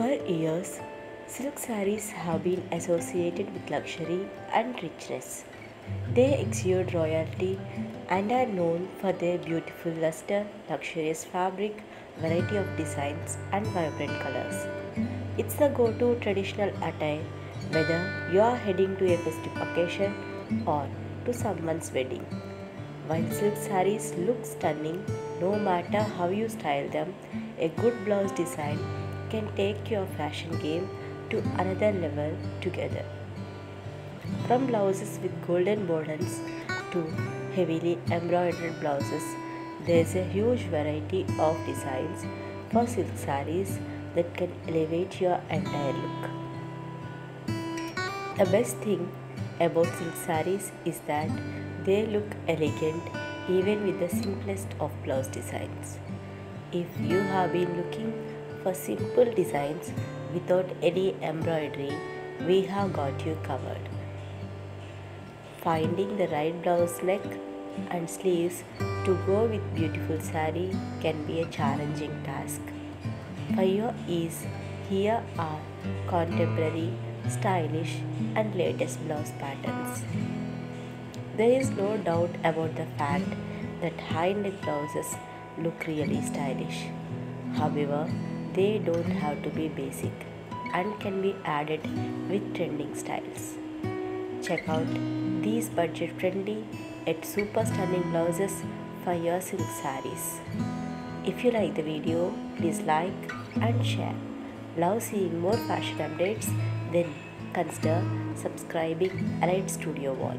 For years, silk sarees have been associated with luxury and richness. They exude royalty and are known for their beautiful luster, luxurious fabric, variety of designs, and vibrant colors. It's the go to traditional attire whether you are heading to a festive occasion or to someone's wedding. While silk sarees look stunning no matter how you style them, a good blouse design can take your fashion game to another level together. From blouses with golden borders to heavily embroidered blouses, there is a huge variety of designs for silk sarees that can elevate your entire look. The best thing about silk sarees is that they look elegant even with the simplest of blouse designs. If you have been looking for simple designs without any embroidery, we have got you covered. Finding the right blouse neck and sleeves to go with beautiful sari can be a challenging task. For your ease, here are contemporary, stylish, and latest blouse patterns. There is no doubt about the fact that high neck blouses look really stylish. However, they don't have to be basic and can be added with trending styles. Check out these budget friendly yet super stunning blouses for your silk sarees. If you like the video, please like and share. Love seeing more fashion updates, then consider subscribing Elite Studio Wall.